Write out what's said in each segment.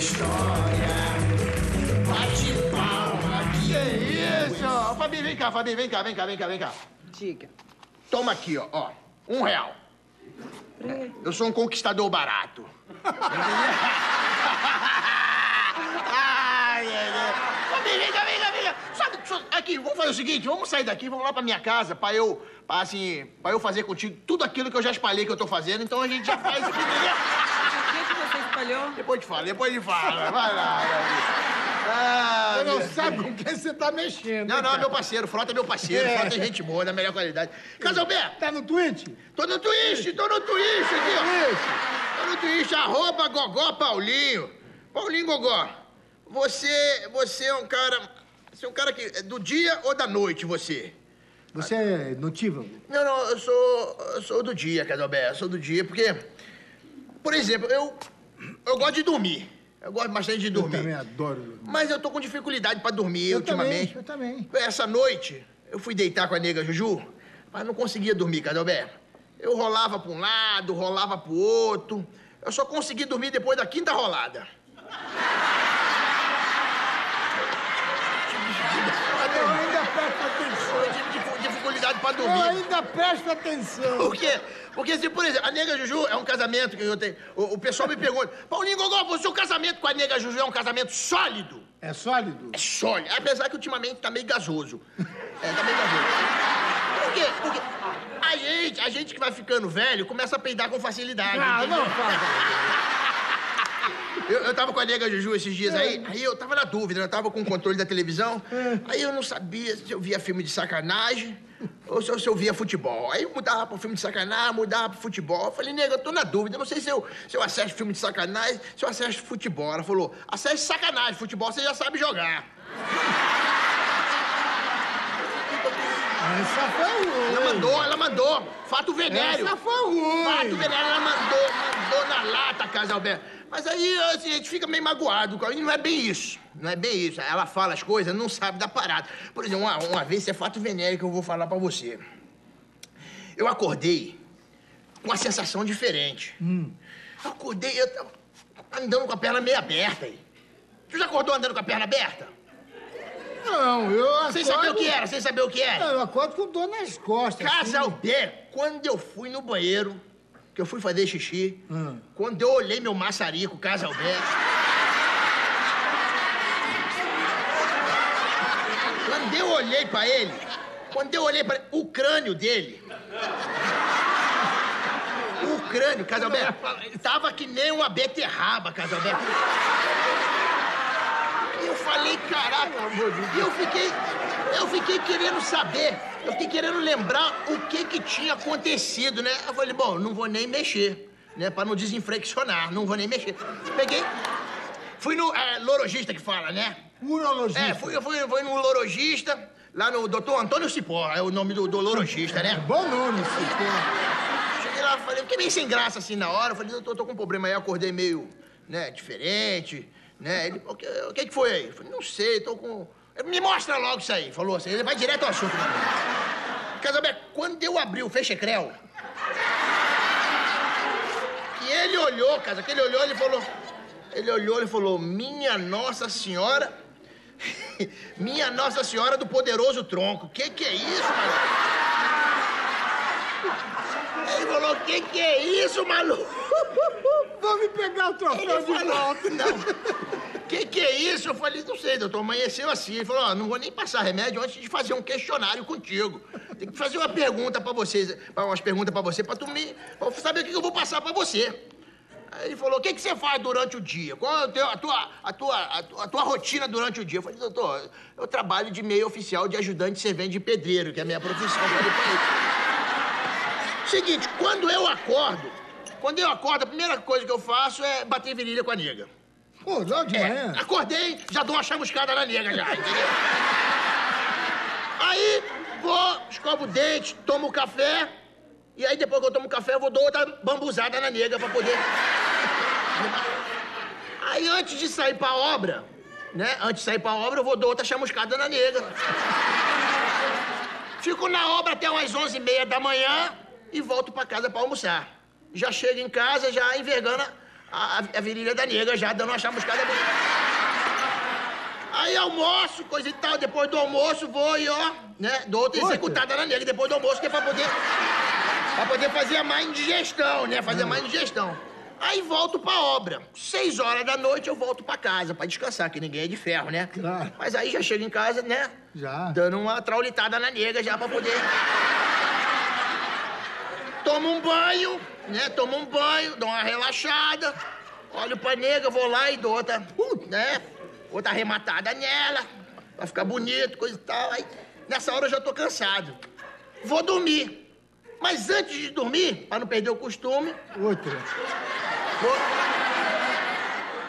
história. Bate palma que Que isso? Fabi, vem cá, Fabi, vem cá, vem cá, vem cá, vem cá. Diga. Toma aqui, ó, ó. Um real. Eu sou um conquistador barato. ai, vem cá, vem cá, vem cá. Sabe, aqui, vamos fazer o seguinte, vamos sair daqui, vamos lá pra minha casa, pra eu, pra, assim, pra eu fazer contigo tudo aquilo que eu já espalhei que eu tô fazendo, então a gente já faz aqui, entendeu? Espalhou? Depois te falo, depois te falo. Vai lá. Ah, Você não meu- sabe com quem você tá mexendo. Não, não, é cara? meu parceiro. Frota é meu parceiro. É. Frota é gente boa, da melhor qualidade. Casalberto, Tá no Twitch? tô no Twitch, tô no Twitch aqui, ó. Tô no Twitch, arroba Gogó Paulinho. Paulinho Gogó, você, você é um cara... Você é um cara que... é do dia ou da noite, você? Você é notível? Não, não, eu sou, eu sou do dia, Casalberto. Eu sou do dia porque... Por exemplo, eu... Eu gosto de dormir. Eu gosto bastante de Eu dormir. também adoro. Mas eu tô com dificuldade pra dormir Eu ultimamente. também, eu também. Essa noite, eu fui deitar com a nega Juju, mas não conseguia dormir, Cadalberto. Eu rolava pra um lado, rolava pro outro. Eu só consegui dormir depois da quinta rolada. Eu ainda presto atenção. Eu tive difu- pra Eu dormir. ainda presto atenção. Por quê? Porque, se, por exemplo, a nega Juju é um casamento que eu tenho. O, o pessoal me pergunta, Paulinho Gogó, o seu casamento com a nega Juju é um casamento sólido? É sólido? É sólido. Apesar que ultimamente tá meio gasoso. É, tá meio gasoso. Por quê? Porque a gente, a gente que vai ficando velho, começa a peidar com facilidade. Ah, entendeu? não fala. Eu, eu tava com a nega Juju esses dias aí, aí eu tava na dúvida, né? eu tava com o controle da televisão, aí eu não sabia se eu via filme de sacanagem eu, se eu via futebol. Aí eu mudava pro filme de sacanagem, mudava pro futebol. Eu falei, nega, eu tô na dúvida, eu não sei se eu, se eu acesso filme de sacanagem, se eu acesso futebol. Ela falou, acesse sacanagem, futebol você já sabe jogar. Essa foi ruim. Ela mandou, ela mandou. Fato venéreo. Essa foi ruim. Fato venéreo, ela mandou, mandou na lata, Casalberto. Mas aí, assim, a gente fica meio magoado. E não é bem isso. Não é bem isso. Ela fala as coisas, não sabe da parada. Por exemplo, uma, uma vez, isso é fato venéreo que eu vou falar pra você. Eu acordei com uma sensação diferente. Eu acordei, eu tava andando com a perna meio aberta aí. Tu já acordou andando com a perna aberta? Não, eu acordo... Sem saber o que era, sem saber o que era. Não, eu acordo com dor nas costas. assim. Casalberto, quando eu fui no banheiro, que eu fui fazer xixi, Hum. quando eu olhei meu maçarico, Casalberto. quando eu olhei pra ele, quando eu olhei pra ele, o crânio dele. O crânio, Casalberto, tava que nem uma beterraba, Casalberto. E eu falei, caraca, e eu fiquei, eu fiquei querendo saber, eu fiquei querendo lembrar o que que tinha acontecido, né? Eu falei, bom, não vou nem mexer, né? Pra não desinfeccionar, não vou nem mexer. Peguei, fui no é, lorogista que fala, né? Urologista. É, fui, eu fui, fui no lorogista, lá no doutor Antônio Cipó, é o nome do, do lorogista, né? Bom nome, esse Cheguei lá, falei, fiquei meio sem graça assim na hora. Eu falei, doutor, tô com um problema aí, acordei meio, né, diferente, né? Ele, o que, o que que foi aí? Eu falei, não sei, tô com. Ele, Me mostra logo isso aí. Falou assim, ele vai direto ao assunto. Né? Casamento, quando eu abri o fechecrel, que ele olhou, casa, que ele olhou, ele falou. Ele olhou, ele falou, minha Nossa Senhora. minha Nossa Senhora do Poderoso Tronco. Que que é isso, mano? Ele falou, que que é isso, maluco? Vou me pegar o troféu Ele de falou, volta. não. Que que é isso? Eu falei, não sei, doutor, amanheceu assim. Ele falou, ó, não vou nem passar remédio antes de fazer um questionário contigo. Tem que fazer uma pergunta pra vocês, umas perguntas pra você, pra tu me... pra saber o que eu vou passar pra você. Aí ele falou, o que que você faz durante o dia? Qual é a, tua, a, tua, a, tua, a tua rotina durante o dia? Eu falei, doutor, eu trabalho de meio oficial de ajudante servente de pedreiro, que é a minha profissão. Eu falei pra ele. Seguinte, quando eu acordo, quando eu acordo, a primeira coisa que eu faço é bater virilha com a nega. Pô, logo de É, manhã. acordei, já dou uma chamuscada na nega já, entendeu? Aí, vou, escovo o dente, tomo o café, e aí depois que eu tomo o café, eu vou dar outra bambuzada na nega pra poder... Aí, antes de sair pra obra, né? Antes de sair pra obra, eu vou dar outra chamuscada na nega. Fico na obra até umas 11h30 da manhã e volto pra casa pra almoçar. Já chego em casa, já envergando a, a- virilha da nega já, dando uma chamuscada bonita. Aí almoço, coisa e tal, depois do almoço vou e ó, né, dou outra Outra? executada na nega depois do almoço, que é pra poder, pra poder fazer a má indigestão, né, fazer a má indigestão. Aí volto pra obra. Seis horas da noite eu volto pra casa, pra descansar, que ninguém é de ferro, né? Claro. Mas aí já chego em casa, né, Já. dando uma traulitada na nega já pra poder. Tomo um banho, né? Tomo um banho, dou uma relaxada, olho pra nega, vou lá e dou outra, né? Outra arrematada nela, pra ficar bonito, coisa e tal. Aí, nessa hora eu já tô cansado. Vou dormir. Mas antes de dormir, pra não perder o costume, Outra. vou...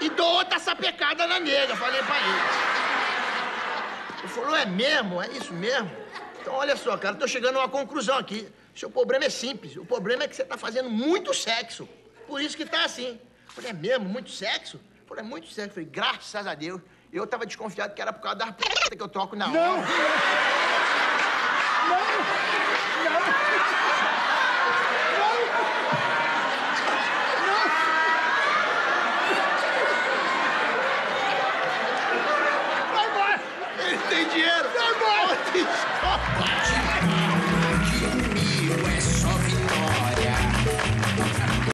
E dou outra sapecada na nega, falei pra ele. Ele falou, é mesmo? É isso mesmo? Então, olha só, cara, tô chegando a uma conclusão aqui. Seu problema é simples. O problema é que você tá fazendo muito sexo. Por isso que tá assim. Eu falei, é mesmo? Muito sexo? Eu falei, é muito sexo. Eu falei, graças a Deus. Eu tava desconfiado que era por causa das p... que eu troco na Não! hora. Vai embora! Ele